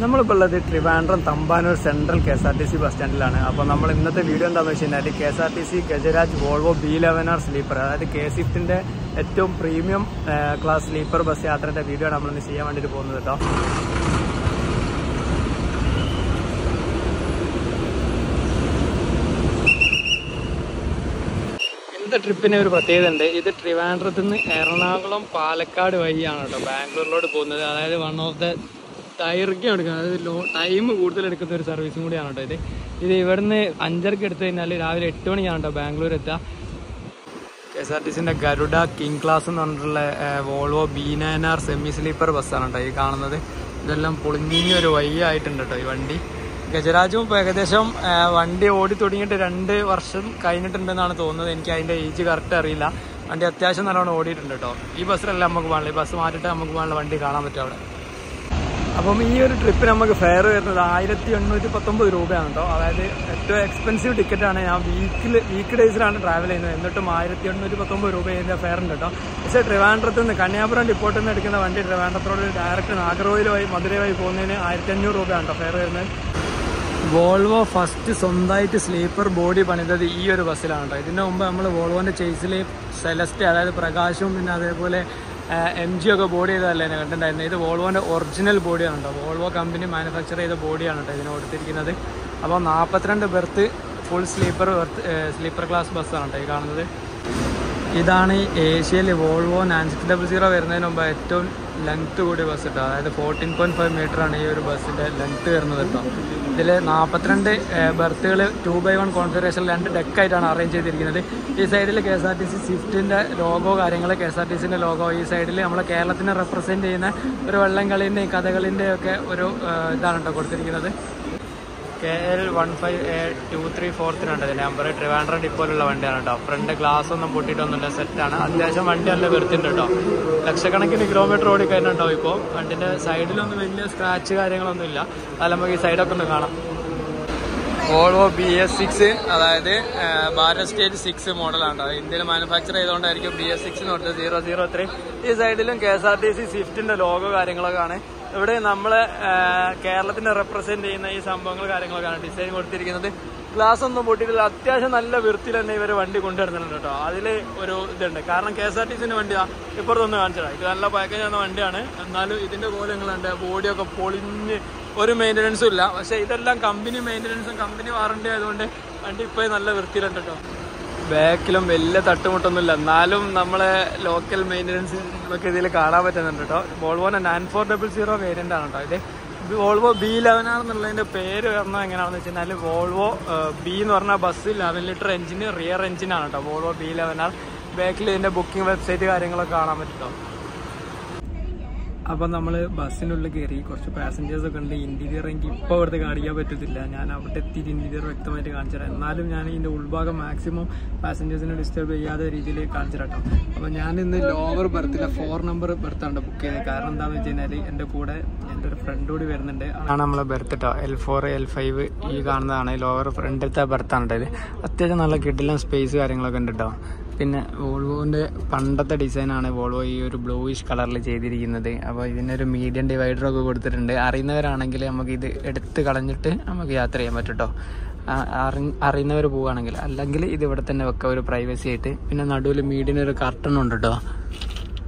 നമ്മളിപ്പോൾ ഉള്ളത് Trivandrum Thampanoor central K S R T C bus സ്റ്റാൻഡിലാണ്. അപ്പോൾ നമ്മൾ ഇന്നത്തെ വീഡിയോ എന്താണെന്ന് വെച്ച് കഴിഞ്ഞാൽ K S R T C Gajaraj Volvo B eleven R sleeper അതായത് കെ സിഫ്റ്റിന്റെ ഏറ്റവും പ്രീമിയം ക്ലാസ് സ്ലീപ്പർ ബസ് യാത്രയുടെ വീഡിയോ ആണ് നമ്മളിന്ന് ചെയ്യാൻ വേണ്ടിയിട്ട് പോകുന്നത് കേട്ടോ ഇന്നത്തെ ട്രിപ്പിന് ഒരു പ്രത്യേകത ഉണ്ട്? ഇത് ട്രിവാൻഡ്രത്ത് നിന്ന് എറണാകുളം പാലക്കാട് വഴിയാണ് കേട്ടോ ബാംഗ്ലൂരിലോട്ട് പോകുന്നത്. അതായത് വൺ ഓഫ് ദ ദൈർഘ്യം എടുക്കുന്നത് അതായത് ലോ ടൈം കൂടുതൽ എടുക്കുന്ന ഒരു സർവീസും കൂടിയാണ് കേട്ടോ ഇത്. ഇത് ഇവിടുന്ന് അഞ്ചരക്ക് എടുത്തു കഴിഞ്ഞാൽ രാവിലെ എട്ട് മണിക്കാണ് കേട്ടോ ബാംഗ്ലൂർ എത്തുക. കെ എസ് ആർ ടി സിന്റെ ഗരുഡ കിങ് ക്ലാസ് എന്ന് പറഞ്ഞിട്ടുള്ള Volvo B nine R semi sleeper ബസ്സാണ് കേട്ടോ ഈ കാണുന്നത്. ഇതെല്ലാം പൊളിഞ്ഞ ഒരു വയ്യായിട്ടുണ്ട് കേട്ടോ ഈ വണ്ടി. ഗജരാജും ഇപ്പോൾ ഏകദേശം വണ്ടി ഓടി തുടങ്ങിയിട്ട് രണ്ട് വർഷം കഴിഞ്ഞിട്ടുണ്ടെന്നാണ് തോന്നുന്നത്. എനിക്ക് അതിന്റെ ഏജ് കറക്റ്റ് അറിയില്ല. വണ്ടി അത്യാവശ്യം നല്ലോണം ഓടിയിട്ടുണ്ട് കേട്ടോ ഈ ബസ്സിലല്ല നമുക്ക് പോകാനുള്ളത്. ഈ ബസ് മാറ്റിയിട്ട് നമുക്ക് പോകാനുള്ള വണ്ടി കാണാൻ പറ്റും അവിടെ. അപ്പം ഈ ഒരു ട്രിപ്പ് നമുക്ക് ഫെയർ വരുന്നത് ആയിരത്തി എണ്ണൂറ്റി പത്തൊമ്പത് രൂപയാണ് കേട്ടോ അതായത് ഏറ്റവും എക്സ്പെൻസീവ് ടിക്കറ്റാണ് ഞാൻ വീക്കിൽ വീക്ക് ഡേയ്സിലാണ് ട്രാവൽ ചെയ്യുന്നത്. എന്നിട്ടും ആയിരത്തി എണ്ണൂറ്റി പത്തൊമ്പത് രൂപ ഇതിന്റെ ഫെയർ ഉണ്ട് കേട്ടോ പക്ഷേ ട്രിവാൻഡ്രത്ത് നിന്ന് കന്യാപുരം ഡിപ്പോർട്ടിൽ നിന്ന് എടുക്കുന്ന വണ്ടി ട്രിവാൻഡ്രത്തോട് ഡയറക്റ്റ് നാഗർകോയിൽ വഴി മധുര വഴി പോകുന്നതിന് ആയിരത്തി അഞ്ഞൂറ് രൂപയാണ് കേട്ടോ ഫെയർ വരുന്നത്. വോൾവോ ഫസ്റ്റ് സ്വന്തമായിട്ട് സ്ലീപ്പർ ബോഡി പണിതത് ഈ ഒരു ബസ്സിലാണ് കേട്ടോ ഇതിന് മുമ്പ് നമ്മൾ വോൾവോന്റെ ചേസിൽ സെലസ്റ്റ് അതായത് പ്രകാശവും പിന്നെ അതേപോലെ എം ജി ഒക്കെ ബോഡി ചെയ്തതല്ലേ കണ്ടിട്ടുണ്ടായിരുന്നത് ഇത് വോൾവോന്റെ ഒറിജിനൽ ബോഡിയാണ് കേട്ടോ. വോൾവോ കമ്പനി മാനുഫാക്ചർ ചെയ്ത ബോഡിയാണ് കേട്ടോ ഇതിന് കൊടുത്തിരിക്കുന്നത്. അപ്പോൾ നാൽപ്പത്തിരണ്ട് berth full sleeper berth sleeper class ബസ്സാണ് കേട്ടോ ഈ കാണുന്നത്. ഇതാണ് ഏഷ്യയിൽ Volvo nine six double zero വരുന്നതിന് മുമ്പ് ഏറ്റവും ലെങ്ത്ത് കൂടിയ ബസ് കേട്ടോ. അതായത് ഫോർട്ടീൻ പോയിന്റ് ഫൈവ് മീറ്റർ ആണ് ഈ ഒരു ബസ്സിന്റെ ലെങ്ത്ത് വരുന്നത് കേട്ടോ. ഇതിൽ നാൽപ്പത്തിരണ്ട് ബർത്തുകൾ ടു ബൈ വൺ കോൺഫിഗറേഷൻ രണ്ട് ഡെക്കായിട്ടാണ് അറേഞ്ച് ചെയ്തിരിക്കുന്നത്. ഈ സൈഡിൽ K S R T C സ്വിഫ്റ്റിന്റെ logo കാര്യങ്ങൾ കെ എസ് ആർ ടി സിന്റെ ലോഗോ ഈ സൈഡിൽ നമ്മളെ കേരളത്തിനെ റെപ്രസെന്റ് ചെയ്യുന്ന ഒരു വള്ളംകളിന്റെയും കഥകളിന്റെയും ഒക്കെ ഒരു ഇതാണ് കേട്ടോ കൊടുത്തിരിക്കുന്നത്. K L one five A two three ഫോർത്തിനുണ്ട് number Trivandrum ഡിപ്പോയിലുള്ള വണ്ടിയാണ് കേട്ടോ ഫ്രണ്ട് ഗ്ലാസ് ഒന്നും പൊട്ടിയിട്ടൊന്നുമില്ല. സെറ്റാണ് അത്യാവശ്യം വണ്ടി നല്ല വൃത്തിണ്ട് കേട്ടോ ലക്ഷക്കണക്കിന് കിലോമീറ്റർ ഓടി കഴിഞ്ഞിട്ടുണ്ടാവും ഇപ്പോൾ വണ്ടിന്റെ സൈഡിലൊന്നും വലിയ സ്ക്രാച്ച് കാര്യങ്ങളൊന്നും ഇല്ല അതെല്ലാം നമുക്ക് ഈ സൈഡൊക്കെ ഒന്ന് കാണാം. വോൾവോ ബി എസ് സിക്സ് അതായത് ഭാരത് സ്റ്റേറ്റ് സിക്സ് മോഡലാണ് ഇന്ത്യയിൽ മാനുഫാക്ചർ ചെയ്തുകൊണ്ടായിരിക്കും ബി എസ് സിക്സ് എന്ന് സീറോ സീറോ ത്രീ ഈ സൈഡിലും K S R T C സ്വിഫ്റ്റിന്റെ logo കാര്യങ്ങളൊക്കെ ആണ് ഇവിടെ നമ്മളെ കേരളത്തിനെ റെപ്രസെന്റ് ചെയ്യുന്ന ഈ സംഭവങ്ങൾ കാര്യങ്ങളൊക്കെയാണ് ഡിസൈൻ കൊടുത്തിരിക്കുന്നത്. ഗ്ലാസ് ഒന്നും പൊട്ടിയിട്ടില്ല. അത്യാവശ്യം നല്ല വൃത്തിയിൽ തന്നെ ഇവർ വണ്ടി കൊണ്ടുവരുന്നുണ്ട് കേട്ടോ. അതിൽ ഒരു ഇതുണ്ട്. കാരണം കെ എസ് ആർ ടി സിന്റെ വണ്ടിയാ. ഇപ്പുറത്തൊന്ന് കാണിച്ചതാ ഇത് നല്ല പാക്കേജ് ആവുന്ന വണ്ടിയാണ്. എന്നാലും ഇതിന്റെ കോലങ്ങളുണ്ട്. ബോഡിയൊക്കെ പൊളിഞ്ഞ് ഒരു മെയിന്റനൻസും ഇല്ല. പക്ഷേ ഇതെല്ലാം കമ്പനി മെയിന്റനൻസും കമ്പനി വാറണ്ടി ആയതുകൊണ്ട് വണ്ടി ഇപ്പോൾ നല്ല വൃത്തിയിലുണ്ട് കേട്ടോ. ബാക്കിലും വലിയ തട്ടുമുട്ടൊന്നുമില്ല. എന്നാലും നമ്മളെ ലോക്കൽ മെയിന്റനൻസ് ഒക്കെ ഇതിൽ കാണാൻ പറ്റുന്നുണ്ട് കേട്ടോ വോൾവോന്റെ nine four double zero variant ആണ് കേട്ടോ ഇത് വോൾവോ ബി ലെവൻ ആണെന്നുള്ളതിന്റെ പേര് പറഞ്ഞാൽ എങ്ങനെയാണെന്ന് വെച്ച് കഴിഞ്ഞാൽ വോൾവോ ബി എന്ന് പറഞ്ഞാൽ ബസ് ലെവൻ ലിറ്റർ എഞ്ചിന് റിയർ എഞ്ചിനാണ് കേട്ടോ വോൾവോ ബി ലെവൻ ആർ ബാക്കിൽ ഇതിന്റെ ബുക്കിംഗ് വെബ്സൈറ്റ് കാര്യങ്ങളൊക്കെ കാണാൻ പറ്റും അപ്പം നമ്മൾ ബസ്സിനുള്ളിൽ കയറി കുറച്ച് പാസഞ്ചേഴ്സ് ഒക്കെ ഉണ്ട്. ഇന്റീരിയർ എനിക്ക് ഇപ്പോൾ അവിടുത്തെ കാണിക്കാൻ പറ്റത്തില്ല. ഞാൻ അവിടെ എത്തിയിട്ട് ഇന്റീരിയർ വ്യക്തമായിട്ട് കാണിച്ചു എന്നാലും ഞാൻ ഇതിന്റെ ഉൾഭാഗം മാക്സിമം പാസഞ്ചേഴ്സിനെ ഡിസ്റ്റർബ് ചെയ്യാതെ രീതിയിൽ കാണിച്ചു തരാം അപ്പോൾ ഞാൻ ഇന്ന് ലോവർ ബർത്തിലെ ഫോർ നമ്പർ ബർത്താണ് ബുക്ക് ചെയ്തത്. കാരണം എന്താണെന്ന് വെച്ച് കഴിഞ്ഞാൽ എന്റെ കൂടെ എന്റെ ഒരു ഫ്രണ്ട് കൂടി വരുന്നുണ്ട്. അതാണ് നമ്മളെ ബർത്ത് കേട്ടോ എൽ ഫോർ എൽ ഫൈവ് ഈ കാണുന്നതാണ്. ലോവർ ഫ്രണ്ടിലത്തെ ബർത്ത് ആണ് അത്യാവശ്യം നല്ല കിട്ടില്ല സ്പേസ് കാര്യങ്ങളൊക്കെ ഉണ്ട് കേട്ടോ പിന്നെ വോൾവോന്റെ പണ്ടത്തെ ഡിസൈനാണ് വോൾവോ ഈ ഒരു ബ്ലൂയിഷ് കളറിൽ ചെയ്തിരിക്കുന്നത്. അപ്പോൾ ഇതിനൊരു മീഡിയം ഡിവൈഡറൊക്കെ കൊടുത്തിട്ടുണ്ട്. അറിയുന്നവരാണെങ്കിൽ നമുക്ക് ഇത് എടുത്ത് കളഞ്ഞിട്ട് നമുക്ക് യാത്ര ചെയ്യാൻ പറ്റും കേട്ടോ അറിയുന്നവർ പോവുകയാണെങ്കിൽ അല്ലെങ്കിൽ ഇത് ഇവിടെ തന്നെ വെക്കാം ഒരു പ്രൈവസി ആയിട്ട്. പിന്നെ നടുവിൽ മീഡിയം ഒരു കർട്ടൺ ഉണ്ട് കേട്ടോ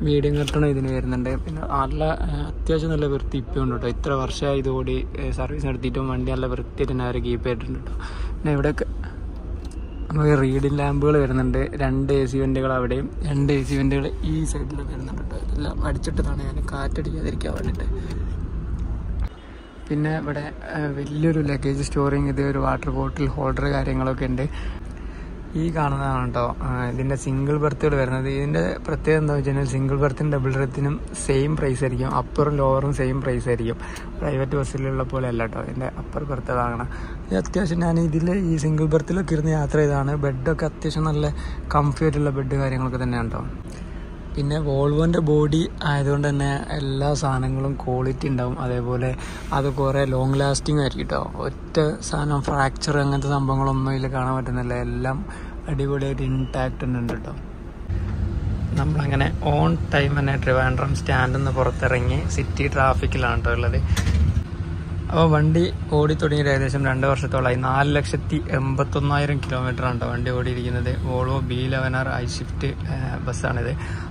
മീഡിയം കർട്ടൺ ഇതിന് വരുന്നുണ്ട്. പിന്നെ നല്ല അത്യാവശ്യം നല്ല വൃത്തി ഇപ്പം ഉണ്ട് കേട്ടോ ഇത്ര വർഷമായി ഇത് ഓടി സർവീസ് നടത്തിയിട്ടും വണ്ടി നല്ല വൃത്തിയായിട്ട് തന്നെ അവർ കീപ്പ് ചെയ്തിട്ടുണ്ട് കേട്ടോ പിന്നെ ഇവിടെയൊക്കെ നമുക്ക് റീഡിങ് ലാമ്പുകൾ വരുന്നുണ്ട്. രണ്ട് എ സി വെന്റുകൾ അവിടെയും. രണ്ട് എ സി വെന്റുകൾ ഈ സൈഡിൽ വരുന്നുണ്ട്. കേട്ടോ ഇതെല്ലാം അടിച്ചിട്ടതാണ് ഞാൻ കാറ്റടിക്കാതിരിക്കാൻ വേണ്ടിയിട്ട് പിന്നെ ഇവിടെ വലിയൊരു ലഗേജ് സ്റ്റോറിങ് ഇത് ഒരു വാട്ടർ ബോട്ടിൽ ഹോൾഡർ കാര്യങ്ങളൊക്കെ ഉണ്ട്. ഈ കാണുന്നതാണ് കേട്ടോ ഇതിന്റെ സിംഗിൾ ബർത്തുകൾ വരുന്നത്. ഇതിന്റെ പ്രത്യേകത എന്താ വെച്ച് കഴിഞ്ഞാൽ സിംഗിൾ ബർത്തിനും ഡബിൾ ബർത്തിനും സെയിം പ്രൈസ് ആയിരിക്കും. അപ്പറും ലോവറും സെയിം പ്രൈസ് ആയിരിക്കും. പ്രൈവറ്റ് ബസ്സിലുള്ള പോലെ അല്ല കേട്ടോ ഇതിന്റെ അപ്പർ ബർത്ത് അതാകണം ഇത് അത്യാവശ്യം ഞാൻ ഇതിൽ ഈ സിംഗിൾ ബെർത്തിലൊക്കെ ഇരുന്ന് യാത്ര ചെയ്താണ് ബെഡൊക്കെ അത്യാവശ്യം നല്ല കംഫി ആയിട്ടുള്ള ബെഡ് കാര്യങ്ങളൊക്കെ തന്നെയാണ് കേട്ടോ പിന്നെ വോൾവോന്റെ ബോഡി ആയതുകൊണ്ട് തന്നെ എല്ലാ സാധനങ്ങളും ക്വാളിറ്റി ഉണ്ടാവും. അതേപോലെ അത് കുറേ ലോങ് ലാസ്റ്റിംഗ് ആയിരിക്കും കേട്ടോ ഒറ്റ സാധനം ഫ്രാക്ചർ അങ്ങനത്തെ സംഭവങ്ങളൊന്നും ഇതിൽ കാണാൻ പറ്റുന്നില്ല. എല്ലാം അടിപൊളിയായിട്ട് ഇൻടാക്റ്റ് ഉണ്ട് കേട്ടോ നമ്മളങ്ങനെ ഓൺ ടൈം തന്നെ ട്രിവാൻഡ്രം സ്റ്റാൻഡിൽ നിന്ന് പുറത്തിറങ്ങി സിറ്റി ട്രാഫിക്കിലാണ് കേട്ടോ ഉള്ളത്. അപ്പോൾ വണ്ടി ഓടി തുടങ്ങിയിട്ട് ഏകദേശം രണ്ട് വർഷത്തോളമായി നാല് ലക്ഷത്തി എൺപത്തൊന്നായിരം കിലോമീറ്റർ ആണ് കേട്ടോ വണ്ടി ഓടിയിരിക്കുന്നത്. Volvo B eleven R I shift ബസ്സാണിത്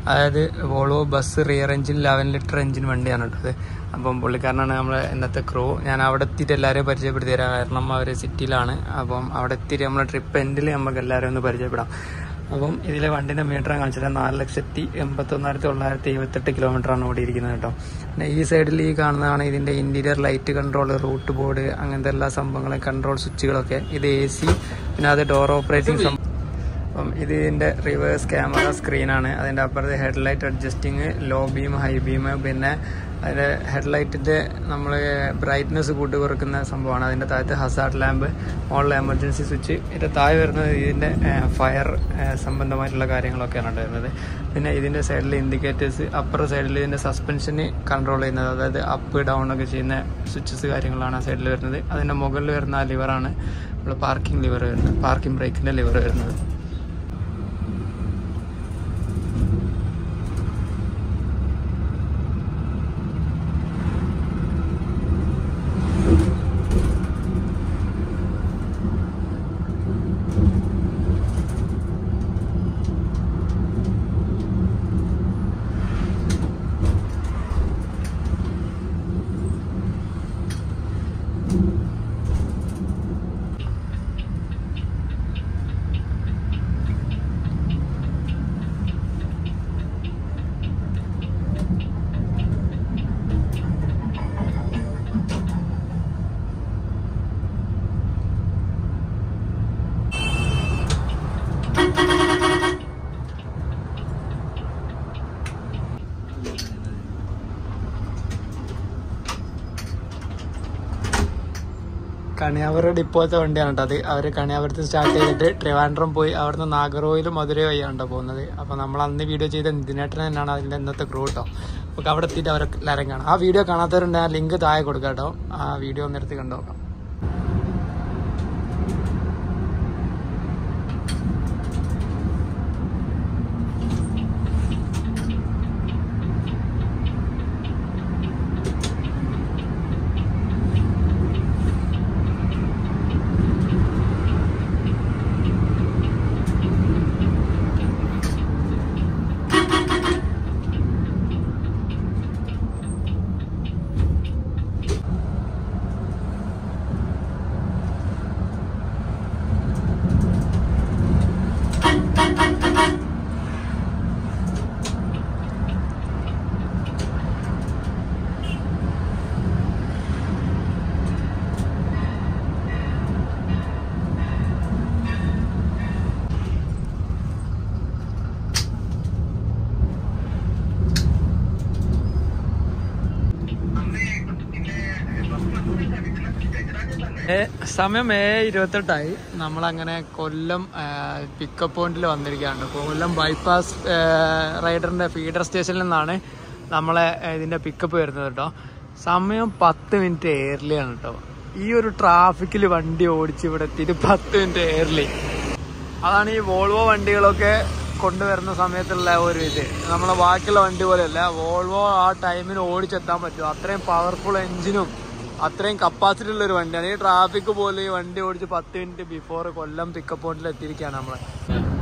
അതായത് Volvo bus rear engine eleven litre engine വണ്ടിയാണ് കേട്ടത് അപ്പം പുള്ളിക്കാരനാണ് നമ്മളെ ഇന്നത്തെ ക്രൂ ഞാൻ അവിടെ എത്തിയിട്ട് എല്ലാവരെയും പരിചയപ്പെടുത്തി തരാം. കാരണം അവർ സിറ്റിയിലാണ് അപ്പം അവിടെ എത്തിയിട്ട് നമ്മളെ ട്രിപ്പ് എൻഡിൽ നമുക്ക് എല്ലാവരെയും ഒന്ന് പരിചയപ്പെടാം. അപ്പം ഇതിലെ വണ്ടിന്റെ മീറ്റർ കാണിച്ചിട്ട് നാല് ലക്ഷത്തി എൺപത്തി ഒന്നായിരത്തി തൊള്ളായിരത്തി എഴുപത്തെട്ട് കിലോമീറ്റർ ആണ് ഓടിയിരിക്കുന്നത് കേട്ടോ. പിന്നെ ഈ സൈഡിൽ ഈ കാണുന്നതാണ് ഇതിന്റെ interior light control route board അങ്ങനത്തെ എല്ലാ സംഭവങ്ങളും കൺട്രോൾ സ്വിച്ചുകളൊക്കെ. ഇത് എ സി പിന്നെ അത് ഡോർ ഓപ്പറേറ്റിംഗ് അപ്പം ഇത് ഇതിന്റെ റിവേഴ്സ് ക്യാമറ സ്ക്രീനാണ്. അതിന്റെ അപ്പുറത്ത് headlight adjusting low beam high beam പിന്നെ അതിന്റെ ഹെഡ്ലൈറ്റിന്റെ നമ്മൾ ബ്രൈറ്റ്നസ് കൂട്ടി കുറക്കുന്ന സംഭവമാണ്. അതിന്റെ താഴത്ത് ഹസാർഡ് ലാമ്പ് മുകളിൽ എമർജൻസി സ്വിച്ച് ഇതിന്റെ താഴെ വരുന്നത് ഇതിന്റെ ഫയർ സംബന്ധമായിട്ടുള്ള കാര്യങ്ങളൊക്കെയാണ് ഉണ്ടായിരുന്നത്. പിന്നെ ഇതിന്റെ സൈഡിൽ ഇൻഡിക്കേറ്റേഴ്സ് അപ്പർ സൈഡിൽ ഇതിന്റെ സസ്പെൻഷന് കൺട്രോൾ ചെയ്യുന്നത്. അതായത് അപ്പ് ഡൗൺ ഒക്കെ ചെയ്യുന്ന സ്വിച്ചസ് കാര്യങ്ങളാണ് ആ സൈഡിൽ വരുന്നത്. അതിന്റെ മുകളിൽ വരുന്ന ലിവറാണ് നമ്മൾ പാർക്കിംഗ് ലിവർ വരുന്നത് പാർക്കിംഗ് ബ്രേക്കിന്റെ ലിവർ വരുന്നത്. കണിയാവൂർ ഇപ്പോഴത്തെ വണ്ടിയാണ് കേട്ടോ അത്. അവർ കണിയാപുരത്ത് സ്റ്റാർട്ട് ചെയ്തിട്ട് ട്രിവാൻഡ്രം പോയി അവിടുന്ന് നാഗർകോയിലും മധുര വഴിയാണ് പോകുന്നത്. അപ്പോൾ നമ്മൾ അന്ന് വീഡിയോ ചെയ്ത നിതിനേട്ടൻ തന്നെയാണ് അതിന്റെ ഇന്നത്തെ ക്രൂ കേട്ടോ അപ്പോൾ അവിടെ എത്തിയിട്ട് അവരെ എല്ലാവരും കാണാം. ആ വീഡിയോ കാണാത്തവരുണ്ട് ആ ലിങ്ക് താഴെ കൊടുക്കാം കേട്ടോ. ആ വീഡിയോ ഒന്ന് കണ്ടു സമയം ഏ ഇരുപത്തെട്ടായി നമ്മളങ്ങനെ കൊല്ലം പിക്കപ്പ് പോയിന്റിൽ വന്നിരിക്കുകയാണ്. കൊല്ലം ബൈപ്പാസ് റൈഡറിന്റെ ഫീഡർ സ്റ്റേഷനിൽ നിന്നാണ് നമ്മളെ ഇതിന്റെ പിക്കപ്പ് വരുന്നത് കേട്ടോ സമയം പത്ത് മിനിറ്റ് ഏർലിയാണ് കേട്ടോ ഈ ഒരു ട്രാഫിക്കിൽ വണ്ടി ഓടിച്ച് ഇവിടെ എത്തിയിട്ട് പത്ത് മിനിറ്റ് ഏർലി അതാണ് ഈ വോൾവോ വണ്ടികളൊക്കെ കൊണ്ടുവരുന്ന സമയത്തുള്ള ഒരു ഇത്. നമ്മളെ ബാക്കിയുള്ള വണ്ടി പോലെയല്ല വോൾവോ ആ ടൈമിന് ഓടിച്ചെത്താൻ പറ്റും. അത്രയും പവർഫുൾ എഞ്ചിനും അത്രയും കപ്പാസിറ്റി ഉള്ള ഒരു വണ്ടിയാണ്. ഈ ട്രാഫിക് പോലെ ഈ വണ്ടി ഓടിച്ച് പത്ത് മിനിറ്റ് ബിഫോർ കൊല്ലം പിക്കപ്പ് പോയിന്റിൽ എത്തിയിരിക്കുകയാണ് നമ്മളെ.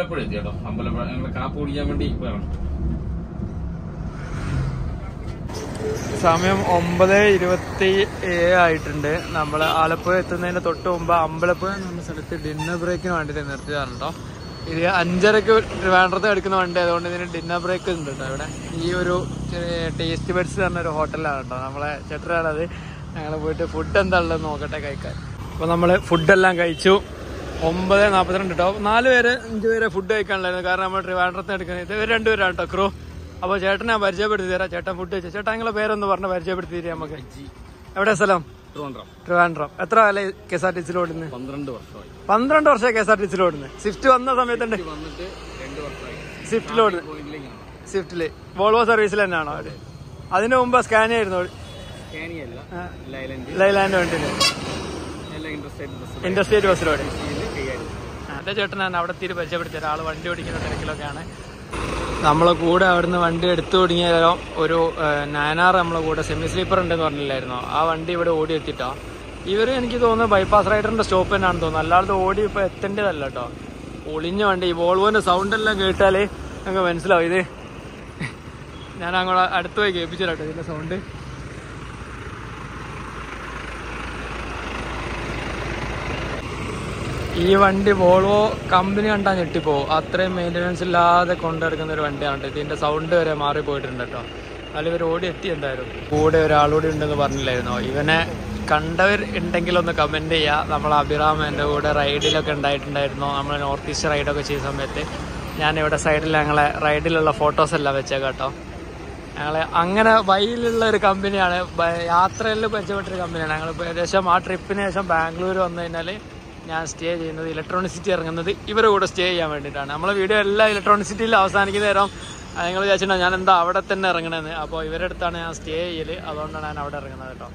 അമ്പലപ്പുഴ എത്തി കേട്ടോ. അമ്പലപ്പുഴ ഞങ്ങൾ കാപ്പ് കുടിക്കാൻ വേണ്ടി വേണം സമയം ഒമ്പത് ഇരുപത്തി ഏഴ് ആയിട്ടുണ്ട്. നമ്മൾ ആലപ്പുഴ എത്തുന്നതിന് തൊട്ട് മുമ്പ് അമ്പലപ്പുഴ എന്ന സ്ഥലത്ത് ഡിന്നർ ബ്രേക്കിന് വേണ്ടിയിട്ട് നിർത്തിയതാണ് കേട്ടോ ഇത് അഞ്ചരക്ക് ട്രിവാൻഡ്രത്ത് എടുക്കുന്ന വണ്ടി അതുകൊണ്ട് ഇതിന് ഡിന്നർ ബ്രേക്ക് ഉണ്ട് കേട്ടോ ഇവിടെ. ഈ ഒരു ടേസ്റ്റ് ബെഡ്സ് പറഞ്ഞ ഒരു ഹോട്ടലാണ് കേട്ടോ നമ്മളെ ചേട്ടനാണത്. ഞങ്ങൾ പോയിട്ട് ഫുഡ് എന്താ ഉള്ളത് നോക്കട്ടെ കഴിക്കാൻ. അപ്പോൾ നമ്മൾ ഫുഡെല്ലാം കഴിച്ചു. ഒമ്പത് നാൽപ്പത്തിരണ്ട് കേട്ടോ നാല് പേര് അഞ്ച് പേരെ ഫുഡ് കഴിക്കാനുണ്ടായിരുന്നു. കാരണം നമ്മൾ ട്രിവാൻഡ്രത്തിന് എടുക്കുന്നത് ഇത് ഇവർ രണ്ടുപേരാണ് കേട്ടോ ക്രൂ അപ്പോൾ ചേട്ടനെ പരിചയപ്പെടുത്തി തരാം. ചേട്ടൻ ഫുഡ് കഴിച്ചു. ചേട്ടാ നിങ്ങളെ പേരൊന്ന് പറഞ്ഞ് പരിചയപ്പെടുത്തി തരാം നമുക്ക്. എവിടെ സ്ഥലം? ട്രിവാൻഡ്രം. ട്രിവാൻഡ്രം. എത്ര കാലം കെ എസ് ആർ ടി സിയിൽ ഓടുന്നത് പന്ത്രണ്ട് വർഷമായി. പന്ത്രണ്ട് വർഷം കെ എസ് ആർ ടി സിയിൽ ഓടുന്നത് സ്വിഫ്റ്റ് വന്ന സമയത്തുണ്ട് സ്വിഫ്റ്റിൽ ഓടുന്നത് സ്വിഫ്റ്റിൽ വോൾവോ സർവീസിൽ തന്നെയാണോ അവർ അതിന് മുമ്പ് സ്കാനിയായിരുന്നു ലൈലാൻഡ് ലൈലാൻഡ് ബസ് ഇൻഡസ്ട്രിയൽ ബസ്സിലോട്. കൈകാര്യം എന്റെ ചേട്ടനാണ് അവിടെ തീരെ പരിചയപ്പെടുത്തിയ ഒരാൾ വണ്ടി ഓടിക്കുന്ന തിരക്കിലൊക്കെയാണ്. നമ്മളെ കൂടെ അവിടുന്ന് വണ്ടി എടുത്തു തുടങ്ങിയാലോ ഒരു നയനാർ നമ്മളെ കൂടെ സെമി സ്ലീപ്പർ ഉണ്ടെന്ന് പറഞ്ഞില്ലായിരുന്നോ? ആ വണ്ടി ഇവിടെ ഓടി എത്തിട്ടോ. ഇവർ എനിക്ക് തോന്നുന്നു ബൈപ്പാസ് റൈഡറിന്റെ സ്റ്റോപ്പ് തന്നെയാണെന്ന് തോന്നുന്നു. അല്ലാതെ ഓടി ഇപ്പൊ എത്തേണ്ടതല്ല കേട്ടോ. ഒളിഞ്ഞ വണ്ടി ഈ വോൾവോന്റെ സൗണ്ട് എല്ലാം കേട്ടാലേ നമുക്ക് മനസ്സിലാവും. ഇത് ഞാൻ അങ്ങോട്ട് അടുത്ത് പോയി കേൾപ്പിച്ചു കേട്ടോ ഇതിന്റെ സൗണ്ട് ഈ വണ്ടി വോൾവോ കമ്പനി കണ്ടാൽ ഞെട്ടിപ്പോ. അത്രയും മെയിന്റനൻസ് ഇല്ലാതെ കൊണ്ടെടുക്കുന്ന ഒരു വണ്ടിയാണ്. ഇതിന്റെ സൗണ്ട് വരെ മാറി പോയിട്ടുണ്ട് കേട്ടോ. അതിൽ ഇവർ ഓടി എത്തി എന്തായാലും. കൂടെ ഒരാളൂടി ഉണ്ടെന്ന് പറഞ്ഞില്ലായിരുന്നോ? ഇവനെ കണ്ടവർ ഉണ്ടെങ്കിൽ ഒന്ന് കമന്റ് ചെയ്യുക നമ്മൾ അഭിറാം എന്റെ കൂടെ റൈഡിലൊക്കെ ഉണ്ടായിട്ടുണ്ടായിരുന്നു. നമ്മൾ നോർത്ത് ഈസ്റ്റ് റൈഡൊക്കെ ചെയ്ത സമയത്ത്. ഞാൻ ഇവിടെ സൈഡിൽ ഞങ്ങളെ റൈഡിലുള്ള ഫോട്ടോസ് എല്ലാം വെച്ചേക്കാം കേട്ടോ. ഞങ്ങളെ അങ്ങനെ വഴിയിലുള്ള ഒരു കമ്പനിയാണ് യാത്രയിൽ മെച്ചപ്പെട്ടൊരു കമ്പനിയാണ് ഞങ്ങൾ ഏകദേശം ആ ട്രിപ്പിന് ശേഷം ബാംഗ്ലൂർ വന്നു കഴിഞ്ഞാൽ ഞാൻ സ്റ്റേ ചെയ്യുന്നത് ഇലക്ട്രോണിസിറ്റി ഇറങ്ങുന്നത് ഇവരുടെ കൂടെ സ്റ്റേ ചെയ്യാൻ വേണ്ടിയിട്ടാണ്. നമ്മളെ വീഡിയോ എല്ലാം ഇലക്ട്രോണിസിറ്റിയിൽ അവസാനിക്കുന്ന നേരം നിങ്ങൾ വിചാരിച്ചിട്ടുണ്ടോ ഞാൻ എന്താ അവിടെ തന്നെ ഇറങ്ങണമെന്ന് അപ്പോൾ ഇവരുടെ അടുത്താണ് ഞാൻ സ്റ്റേ ചെയ്യൽ അതുകൊണ്ടാണ് ഞാൻ അവിടെ ഇറങ്ങുന്നത് കേട്ടോ.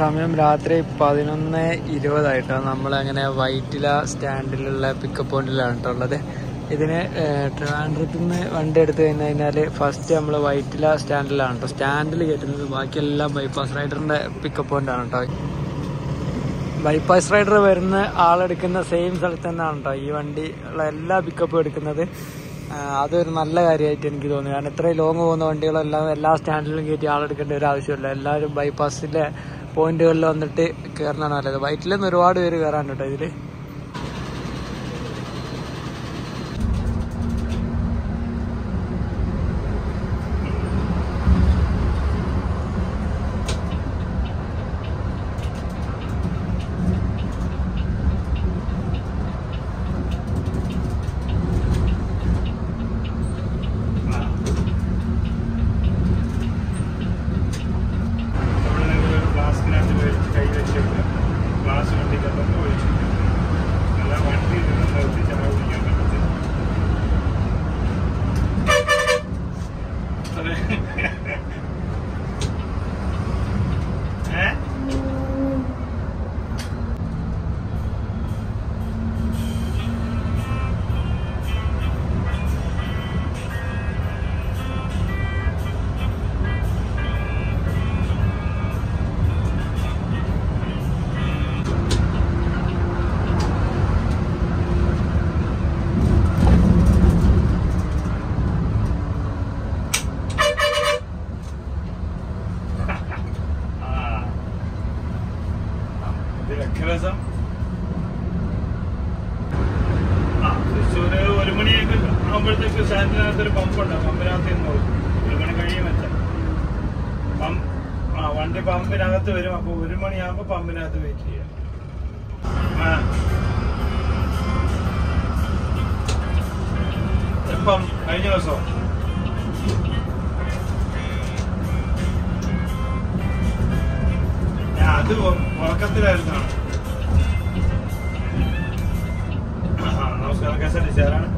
സമയം രാത്രി പതിനൊന്ന് നമ്മൾ നമ്മളങ്ങനെ വൈറ്റില സ്റ്റാൻഡിലുള്ള പിക്കപ്പ് പോയിന്റിലാണ് കേട്ടോ ഉള്ളത്. ഇതിന് ട്രിവാൻഡ്രത്ത് നിന്ന് വണ്ടി എടുത്തു കഴിഞ്ഞ് കഴിഞ്ഞാൽ ഫസ്റ്റ് നമ്മൾ വൈറ്റില സ്റ്റാൻഡിലാണ് കേട്ടോ. സ്റ്റാൻഡിൽ കയറ്റുന്നത് ബാക്കിയെല്ലാം ബൈപ്പാസ് റൈഡറിന്റെ പിക്കപ്പ് പോയിന്റാണ് കേട്ടോ. ബൈപ്പാസ് റൈഡർ വരുന്ന ആളെടുക്കുന്ന സെയിം സ്ഥലത്ത് തന്നെയാണ് കേട്ടോ ഈ വണ്ടി ഉള്ള എല്ലാ പിക്കപ്പും എടുക്കുന്നത്. അതൊരു നല്ല കാര്യമായിട്ട് എനിക്ക് തോന്നുന്നു. കാരണം ഇത്രയും ലോങ് പോകുന്ന വണ്ടികളെല്ലാം എല്ലാ സ്റ്റാൻഡിലും കയറ്റി ആളെടുക്കേണ്ട ഒരു ആവശ്യമില്ല. എല്ലാവരും ബൈപ്പാസിലെ പോയിന്റുകളിൽ വന്നിട്ട് കയറുന്നതാണ് നല്ലത്. വൈറ്റിൽ നിന്ന് ഒരുപാട് പേര് കയറാൻ കേട്ടോ പമ്പിനകത്ത് വെയിറ്റ് ചെയ്യാം. എപ്പം? കഴിഞ്ഞ ദിവസം? അത് ഉറക്കത്തിലായിരുന്നാണ് നമസ്കാരം കെ എസ് ആർ ആരാണ്?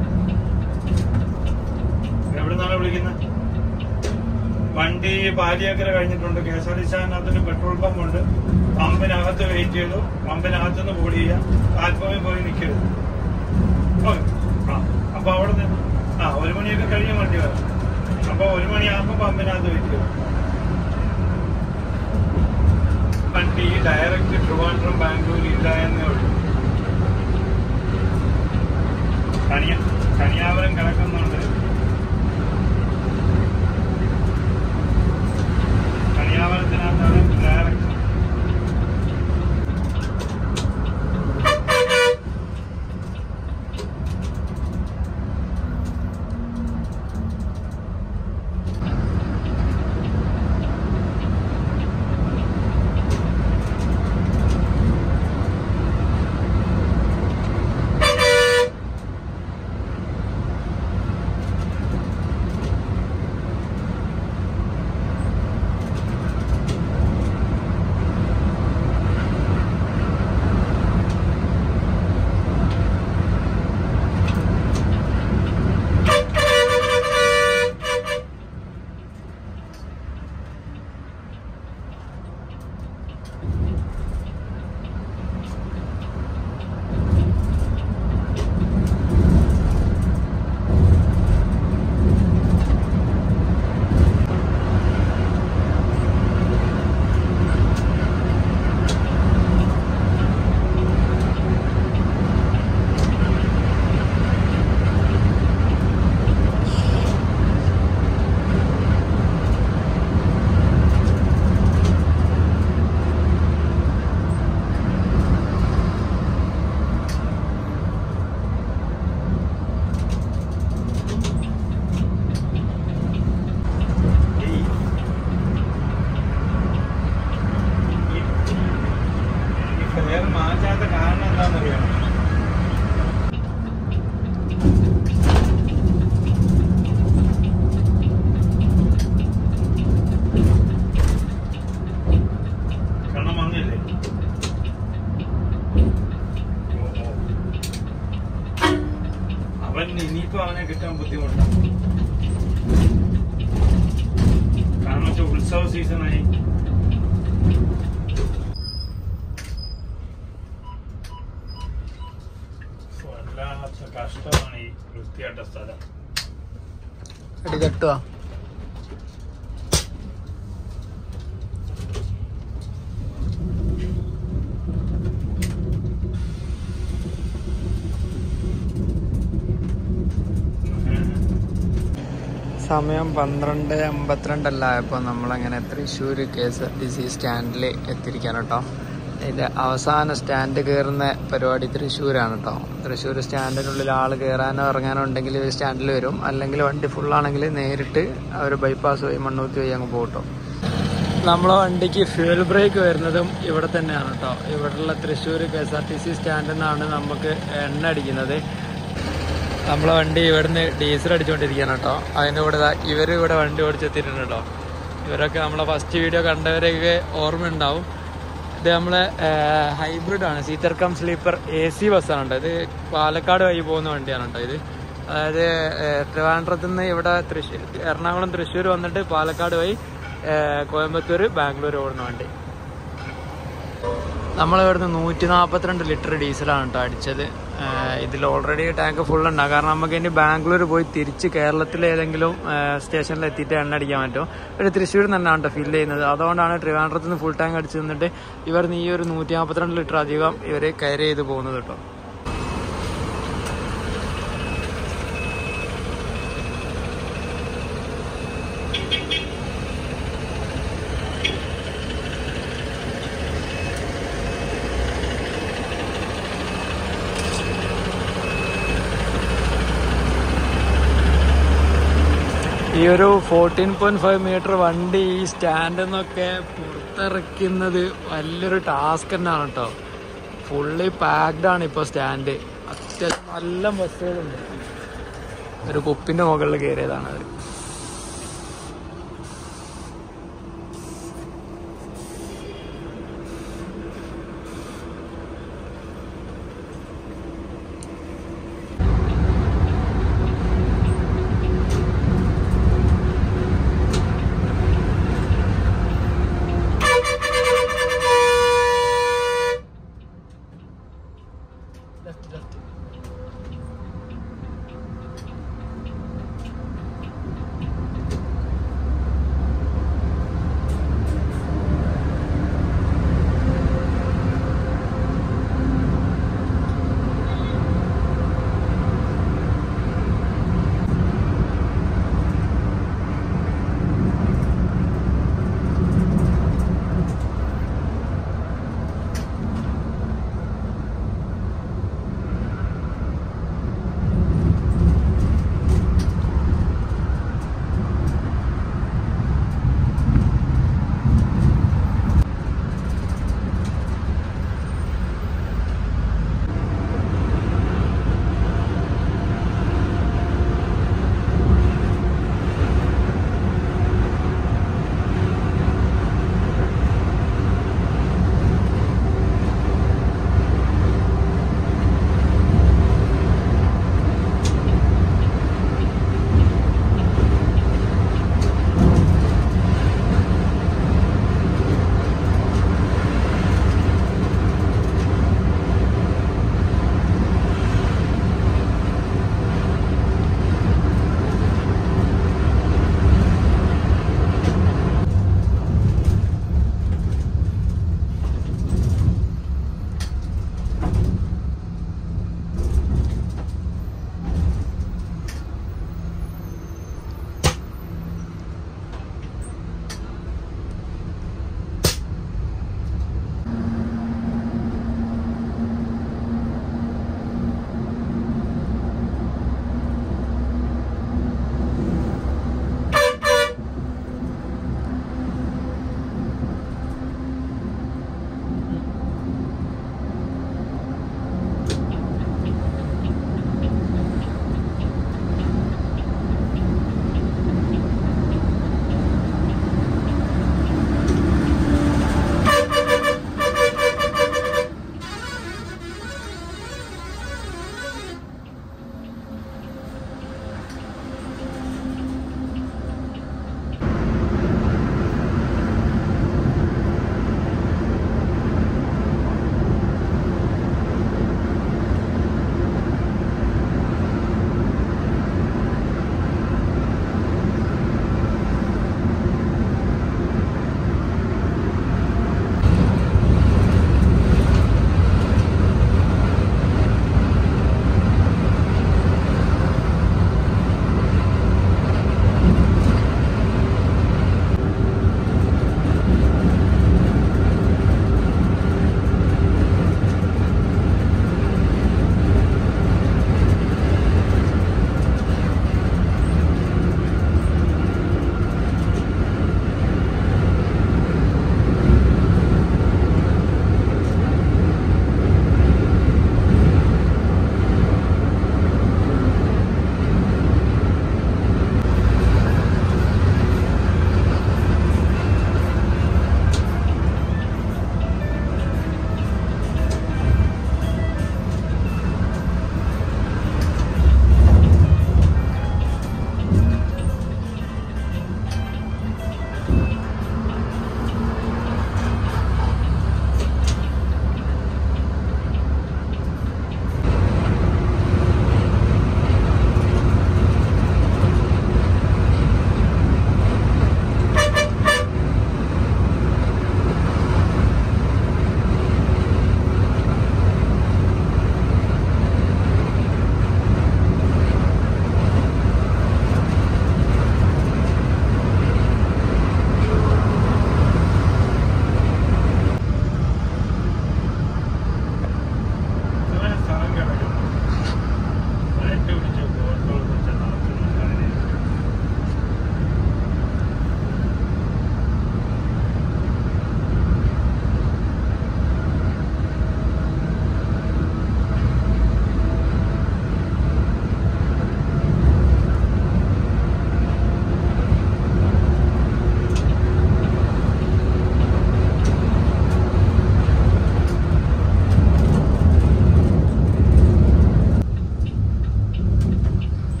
എവിടെ നിന്നാണ് വിളിക്കുന്നത്? വണ്ടി പാലിയേക്കര കഴിഞ്ഞിട്ടുണ്ട്. K S R T C അതിനകത്തൊരു പെട്രോൾ പമ്പ് ഉണ്ട് പമ്പിനകത്ത് വെയിറ്റ് ചെയ്തു ചെയ്യുക പ്ലാറ്റ്ഫോമിൽ പോയി നിൽക്കരുത്. അപ്പൊ അവിടെ നിന്ന് ആ ഒരു മണിയൊക്കെ കഴിഞ്ഞ വണ്ടി വരാം. അപ്പൊ ഒരു മണിയാകുമ്പോ പമ്പിനകത്ത് വയ്ക്കുക വണ്ടി ഡയറക്റ്റ് ട്രിവാൻഡ്രം ബാംഗ്ലൂർ ഇല്ല എന്നേ ഉള്ളൂ. കണിയാവരം കിടക്കുന്നുണ്ട്. സമയം പന്ത്രണ്ട് അമ്പത്തിരണ്ടല്ല. ആയപ്പോൾ നമ്മളങ്ങനെ Thrissur K S R T C സ്റ്റാൻഡിൽ എത്തിയിരിക്കുകയാണ് കേട്ടോ. ഇതിന്റെ അവസാന സ്റ്റാൻഡ് കയറുന്ന പരിപാടി തൃശ്ശൂരാണ് കേട്ടോ. തൃശ്ശൂർ സ്റ്റാൻഡിനുള്ളിൽ ആൾ കയറാനോ ഇറങ്ങാനോ ഉണ്ടെങ്കിൽ സ്റ്റാൻഡിൽ വരും. അല്ലെങ്കിൽ വണ്ടി ഫുള്ളാണെങ്കിൽ നേരിട്ട് അവർ ബൈപ്പാസ് വഴി മണ്ണൂത്തി വഴി അങ്ങ് പോകും നമ്മളെ വണ്ടിക്ക് ഫ്യൂൽ ബ്രേക്ക് വരുന്നതും ഇവിടെ തന്നെയാണ് കേട്ടോ. ഇവിടെയുള്ള Thrissur K S R T C സ്റ്റാൻഡിൽ നിന്നാണ് നമുക്ക് എണ്ണ അടിക്കുന്നത്. നമ്മളെ വണ്ടി ഇവിടുന്ന് ഡീസൽ അടിച്ചുകൊണ്ടിരിക്കുകയാണ് കേട്ടോ. അതിന്റെ കൂടെ ഇവർ ഇവിടെ വണ്ടി ഓടിച്ചെത്തിയിട്ടുണ്ട് കേട്ടോ. ഇവരൊക്കെ നമ്മളെ ഫസ്റ്റ് വീഡിയോ കണ്ടവരെയൊക്കെ ഓർമ്മയുണ്ടാവും. ഇത് നമ്മളെ ഹൈബ്രിഡ് ആണ്. Seater cum sleeper A C ബസ്സാണ് കേട്ടോ. ഇത് പാലക്കാട് വഴി പോകുന്ന വണ്ടിയാണ് കേട്ടോ ഇത്. അതായത് ട്രിവാൻഡ്രത്തിൽ നിന്ന് ഇവിടെ തൃശ്ശൂർ എറണാകുളം തൃശ്ശൂർ വന്നിട്ട് പാലക്കാട് വഴി കോയമ്പത്തൂർ ബാംഗ്ലൂർ ഓടുന്ന വണ്ടി. നമ്മളിവിടുന്ന് നൂറ്റി നാൽപ്പത്തിരണ്ട് ലിറ്റർ ഡീസലാണ് കേട്ടോ അടിച്ചത്. ഇതിൽ ഓൾറെഡി ടാങ്ക് ഫുൾ ഉണ്ടാകും കാരണം നമുക്ക് ഇനി ബാംഗ്ലൂർ പോയി തിരിച്ച് കേരളത്തിലെ ഏതെങ്കിലും സ്റ്റേഷനിൽ എത്തിയിട്ട് എണ്ണ അടിക്കാൻ പറ്റും. ഒരു തൃശ്ശൂർ തന്നെയാണ് കേട്ടോ ഫില്ല് ചെയ്യുന്നത്. അതുകൊണ്ടാണ് ട്രിവാൻഡ്രത്ത് നിന്ന് ഫുൾ ടാങ്ക് അടിച്ച് നിന്നിട്ട് ഇവർ ഈ ഒരു നൂറ്റി നാൽപ്പത്തിരണ്ട് ലിറ്റർ അധികം ഇവർ കയറി ചെയ്ത് പോകുന്നത് കേട്ടോ ഈ ഒരു ഫോർട്ടീൻ പോയിന്റ് ഫൈവ് മീറ്റർ വണ്ടി ഈ സ്റ്റാൻഡിൽ നിന്നൊക്കെ പുറത്തിറക്കുന്നത് വലിയൊരു ടാസ്ക് തന്നെയാണ് കേട്ടോ ഫുള്ളി ആണ് ഇപ്പോൾ സ്റ്റാൻഡ് അത്യാവശ്യം നല്ല ബസ്സുകളുണ്ട്. ഒരു കുപ്പിന്റെ മുകളിൽ കയറിയതാണ് അവർ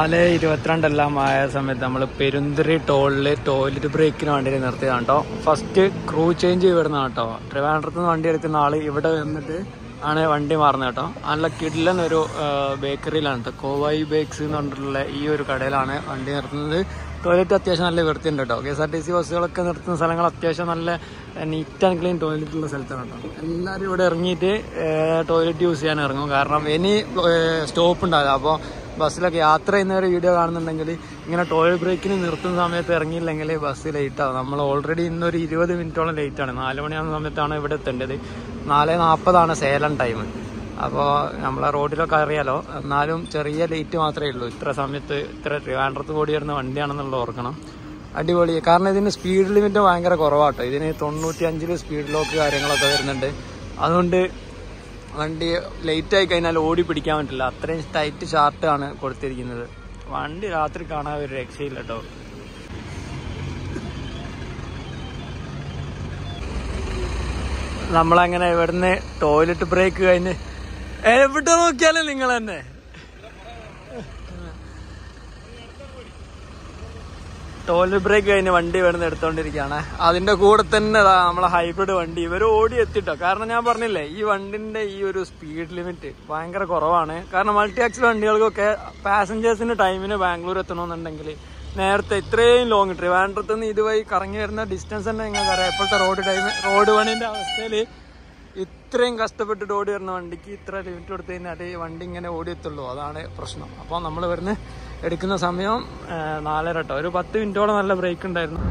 നാല് ഇരുപത്തിരണ്ടെല്ലാം ആയ സമയത്ത് നമ്മൾ പെരുന്തിരി ടോളിൽ ടോയ്ലറ്റ് ബ്രേക്കിന് വേണ്ടി നിർത്തിയതാണ് കേട്ടോ ഫസ്റ്റ് ക്രൂ ചേഞ്ച് വരുന്ന കേട്ടോ ട്രിവാൻഡ്രത്ത് നിന്ന് വണ്ടി എടുക്കുന്ന ആൾ ഇവിടെ വന്നിട്ട് ആണ് വണ്ടി മാറുന്നത് കേട്ടോ നല്ല ഒരു ബേക്കറിയിലാണ് കേട്ടോ കോവായി ബേക്സ് എന്ന് പറഞ്ഞിട്ടുള്ള ഈ ഒരു കടയിലാണ് വണ്ടി നിർത്തുന്നത്. ടോയ്ലറ്റ് അത്യാവശ്യം നല്ല വൃത്തിയുണ്ട് കേട്ടോ K S R T C ബസ്സുകളൊക്കെ നിർത്തുന്ന സ്ഥലങ്ങൾ അത്യാവശ്യം നല്ല നീറ്റ് ആൻഡ് ക്ലീൻ ടോയ്ലറ്റ് ഉള്ള സ്ഥലത്താണ് കേട്ടോ എല്ലാവരും ഇവിടെ ഇറങ്ങിയിട്ട് ടോയ്ലറ്റ് യൂസ് ചെയ്യാൻ ഇറങ്ങും. കാരണം ഇനി സ്റ്റോപ്പ് ഉണ്ടാകും അപ്പോൾ ബസ്സിലൊക്കെ യാത്ര ചെയ്യുന്ന ഒരു വീഡിയോ കാണുന്നുണ്ടെങ്കിൽ ഇങ്ങനെ ടോയ്ലറ്റ് ബ്രേക്കിന് നിർത്തുന്ന സമയത്ത് ഇറങ്ങിയില്ലെങ്കിൽ ബസ് ലേറ്റാവും നമ്മൾ ഓൾറെഡി ഇന്നൊരു ഇരുപത് മിനിറ്റോളം ലേറ്റ് ആണ്. നാല് മണിയാകുന്ന സമയത്താണ് ഇവിടെ എത്തേണ്ടത്. നാല് നാൽപ്പതാണ് സേലം ടൈം അപ്പോൾ നമ്മളെ റോഡിലൊക്കെ അറിയാലോ എന്നാലും ചെറിയ ലേറ്റ് മാത്രമേ ഉള്ളൂ. ഇത്ര സമയത്ത് ഇത്ര ട്രിവാൻഡ്രത്ത് കൂടി വരുന്ന വണ്ടിയാണെന്നുള്ള ഓർക്കണം. അടിപൊളി. കാരണം ഇതിന് സ്പീഡ് ലിമിറ്റ് ഭയങ്കര കുറവാട്ടോ. ഇതിന് തൊണ്ണൂറ്റി അഞ്ചിൽ സ്പീഡ് ലോക്ക് കാര്യങ്ങളൊക്കെ വരുന്നുണ്ട്. അതുകൊണ്ട് വണ്ടി ലേറ്റ് ആയി കഴിഞ്ഞാൽ ഓടി പിടിക്കാൻ പറ്റില്ല. അത്രയും ടൈറ്റ് ഷാർട്ട് ആണ് കൊടുത്തിരിക്കുന്നത്. വണ്ടി രാത്രി കാണാൻ ഒരു രക്ഷയില്ല കേട്ടോ നമ്മളങ്ങനെ ഇവിടുന്ന് ടോയ്ലറ്റ് ബ്രേക്ക് കഴിഞ്ഞ് എവിടെ നോക്കിയാലും നിങ്ങൾ തന്നെ ടോയ്ലറ്റ് ബ്രേക്ക് കഴിഞ്ഞ് വണ്ടി വരുന്ന എടുത്തോണ്ടിരിക്കുകയാണ് അതിന്റെ കൂടെ തന്നെ നമ്മളെ ഹൈബ്രിഡ് വണ്ടി. ഇവർ ഓടി എത്തിട്ടോ. കാരണം ഞാൻ പറഞ്ഞില്ലേ ഈ വണ്ടിന്റെ ഈ ഒരു സ്പീഡ് ലിമിറ്റ് ഭയങ്കര കുറവാണ്. കാരണം മൾട്ടി ആക്സിൽ വണ്ടികൾക്കൊക്കെ പാസഞ്ചേഴ്സിന്റെ ടൈമിന് ബാംഗ്ലൂർ എത്തണമെന്നുണ്ടെങ്കിൽ നേരത്തെ ഇത്രയും ലോങ് ട്രിവാൻഡ്രത്ത് നിന്ന് ഇതുവഴി കറങ്ങി വരുന്ന ഡിസ്റ്റൻസ് തന്നെ നിങ്ങൾക്ക് അറിയാം ഇപ്പോഴത്തെ റോഡ് ടൈം റോഡ് പണിന്റെ അവസ്ഥയിൽ ഇത്രയും കഷ്ടപ്പെട്ടിട്ട് ഓടി വരുന്ന വണ്ടിക്ക് ഇത്ര ലിമിറ്റ് കൊടുത്തു കഴിഞ്ഞാൽ വണ്ടി ഇങ്ങനെ ഓടിയെത്തുള്ളൂ അതാണ് പ്രശ്നം. അപ്പോൾ നമ്മൾ ഇവിടുന്ന് എടുക്കുന്ന സമയം നാലര കേട്ടോ ഒരു പത്ത് മിനിറ്റോളം നല്ല ബ്രേക്ക് ഉണ്ടായിരുന്നു.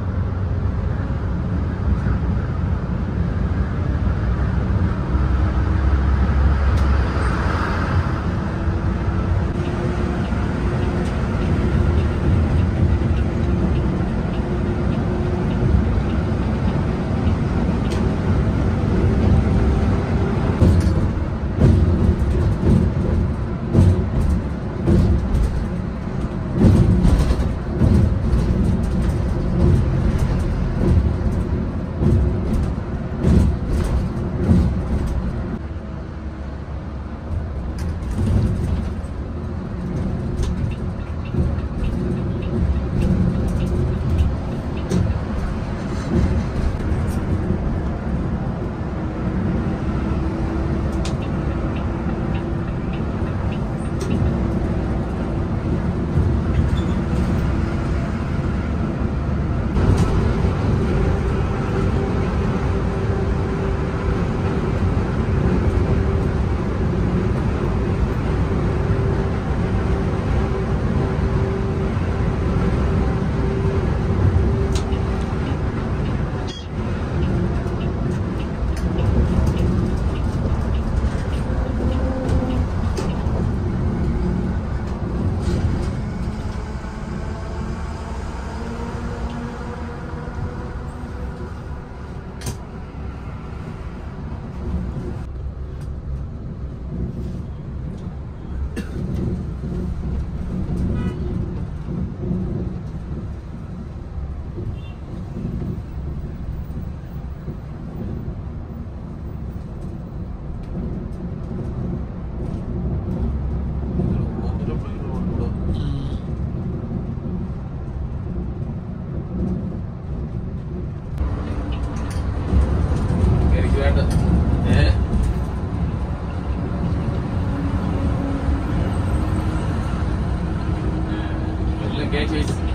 എല്ലാം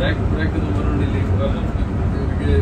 ബാക്ക് ബാക്ക് നമ്പറുണ്ടില്ലേ ഇവർക്ക് അടിപൊളി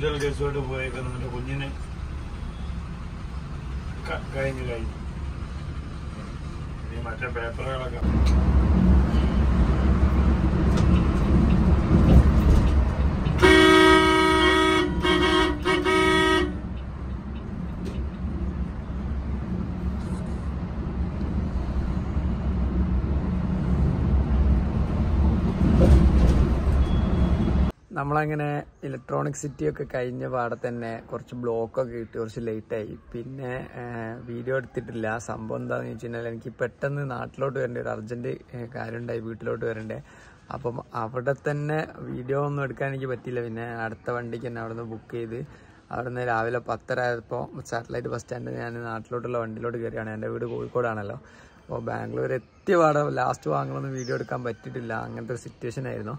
ഹോസ്പിറ്റൽ കേസുമായിട്ട് പോയേക്കുന്നുണ്ട് കുഞ്ഞിന് ക- കഴിഞ്ഞു കഴിഞ്ഞു. മറ്റേ പേപ്പറുകളൊക്കെ നമ്മളങ്ങനെ ഇലക്ട്രോണിക് സിറ്റി ഒക്കെ കഴിഞ്ഞ പാടെ തന്നെ കുറച്ച് ബ്ലോക്കൊക്കെ കിട്ടി കുറച്ച് ലേറ്റായി പിന്നെ വീഡിയോ എടുത്തിട്ടില്ല. സംഭവം എന്താണെന്ന് വെച്ച് കഴിഞ്ഞാൽ എനിക്ക് പെട്ടെന്ന് നാട്ടിലോട്ട് വരേണ്ട ഒരു അർജന്റ് കാര്യമുണ്ടായി വീട്ടിലോട്ട് വരണ്ടേ. അപ്പം അവിടെ തന്നെ വീഡിയോ ഒന്നും എടുക്കാൻ എനിക്ക് പറ്റിയില്ല. പിന്നെ അടുത്ത വണ്ടിക്ക് തന്നെ അവിടെ നിന്ന് ബുക്ക് ചെയ്ത് അവിടെ നിന്ന് രാവിലെ പത്തര ആയപ്പോൾ സാറ്റലൈറ്റ് ബസ് സ്റ്റാൻഡിൽ ഞാൻ നാട്ടിലോട്ടുള്ള വണ്ടിയിലോട്ട് കയറിയാണ്. എന്റെ വീട് കോഴിക്കോടാണല്ലോ. അപ്പോൾ ബാംഗ്ലൂർ എത്തിയ പാടെ ലാസ്റ്റ് വാങ്ങണമെന്ന് വീഡിയോ എടുക്കാൻ പറ്റിയിട്ടില്ല. അങ്ങനത്തെ ഒരു സിറ്റുവേഷൻ ആയിരുന്നു.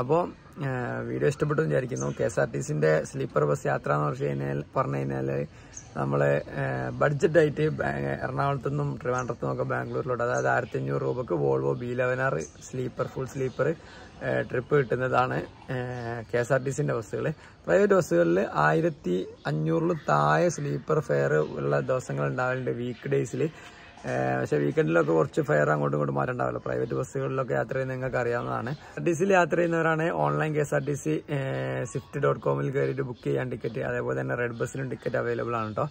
അപ്പോൾ വീഡിയോ ഇഷ്ടപ്പെട്ടു വിചാരിക്കുന്നു. കെ എസ് ആർ ടി സിന്റെ സ്ലീപ്പർ ബസ് യാത്ര എന്ന് പറഞ്ഞു കഴിഞ്ഞാൽ പറഞ്ഞു കഴിഞ്ഞാൽ നമ്മൾ ബഡ്ജറ്റായിട്ട് എറണാകുളത്തു നിന്നും ട്രിവാൻഡ്രത്തു നിന്നൊക്കെ ബാംഗ്ലൂരിലോട്ട് അതായത് ആയിരത്തി അഞ്ഞൂറ് രൂപക്ക് Volvo B eleven R sleeper full sleeper trip കിട്ടുന്നതാണ് കെ എസ് ആർ ടി സിന്റെ ബസ്സുകൾ പ്രൈവറ്റ് ബസ്സുകളിൽ ആയിരത്തി അഞ്ഞൂറിൽ താഴെ സ്ലീപ്പർ ഫെയർ ഉള്ള ദിവസങ്ങൾ ഉണ്ടാവലുണ്ട് വീക്ക് ഡേയ്സിൽ പക്ഷെ വീക്കെൻഡിലൊക്കെ കുറച്ച് ഫെയർ അങ്ങോട്ടും ഇങ്ങോട്ടും മാറ്റണ്ടാവില്ല. പ്രൈവറ്റ് ബസ്സുകളിലൊക്കെ യാത്ര ചെയ്യുന്ന നിങ്ങൾക്ക് അറിയാവുന്നതാണ്. ആർ സിയിൽ യാത്ര ചെയ്യുന്നവരാണ് online K S R T C swift dot കോമിൽ കയറിയിട്ട് ബുക്ക് ചെയ്യാൻ ടിക്കറ്റ് അതേപോലെ തന്നെ റെഡ് ബസ്സിനും ടിക്കറ്റ് അവൈലബിൾ ആണ് കേട്ടോ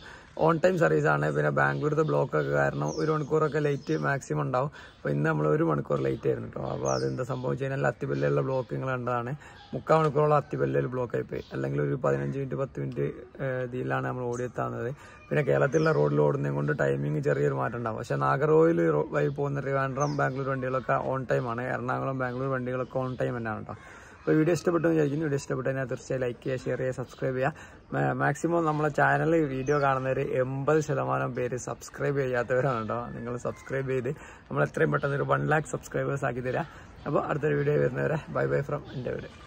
ഓൺ ടൈം സർവീസ് ആണ്. പിന്നെ ബാംഗ്ലൂരത്തെ ബ്ലോക്ക് ഒക്കെ കാരണം ഒരു മണിക്കൂറൊക്കെ ലേറ്റ് മാക്സിമം ഉണ്ടാവും. അപ്പോൾ ഇന്ന് നമ്മൾ ഒരു മണിക്കൂർ ലേറ്റ് ആയിരുന്നു കേട്ടോ അപ്പോൾ അതെന്താ സംഭവിച്ചു കഴിഞ്ഞാൽ അത്തിപ്പല്ലുള്ള ബ്ലോക്ക് നിങ്ങൾ കണ്ടതാണ്. മുക്കാൽ മണിക്കൂറോളം ബ്ലോക്ക് പോയി. അല്ലെങ്കിൽ ഒരു പതിനഞ്ച് മിനിറ്റ് പത്ത് മിനിറ്റ് ഇതിലാണ് നമ്മൾ ഓടിയെത്താവുന്നത് പിന്നെ കേരളത്തിലുള്ള റോഡിൽ ഓടുന്നതും കൊണ്ട് ടൈമിംഗ് ചെറിയൊരു മാറ്റം ഉണ്ടാവും. പക്ഷെ നാഗർകോവിൽ വഴി പോകുന്ന ട്രിവാൻഡ്രം ബാംഗ്ലൂർ വണ്ടികളൊക്കെ ഓൺ ടൈമാണ് എറണാകുളം ബാംഗ്ലൂർ വണ്ടികളൊക്കെ ഓൺ ടൈം തന്നെയാണ് കേട്ടോ അപ്പോൾ വീഡിയോ ഇഷ്ടപ്പെട്ടു വിചാരിക്കുന്നു. വീഡിയോ ഇഷ്ടപ്പെട്ടു കഴിഞ്ഞാൽ തീർച്ചയായും ലൈക്ക് ചെയ്യുക ഷെയർ ചെയ്യുക സബ്സ്ക്രൈബ് ചെയ്യുക. മാക്സിമം നമ്മളെ ചാനലിൽ വീഡിയോ കാണുന്നവർ എൺപത് ശതമാനം പേര് സബ്സ്ക്രൈബ് ചെയ്യാത്തവരാണ് കേട്ടോ നിങ്ങൾ സബ്സ്ക്രൈബ് ചെയ്ത് നമ്മൾ എത്രയും പെട്ടെന്ന് ഒരു വൺ ലാക്ക് സബ്സ്ക്രൈബേഴ്സ് ആക്കി തരാം. അപ്പോൾ അടുത്തൊരു വീഡിയോ വരുന്നവരെ ബൈ ബൈ ഫ്രം എന്റെ വീഡിയോ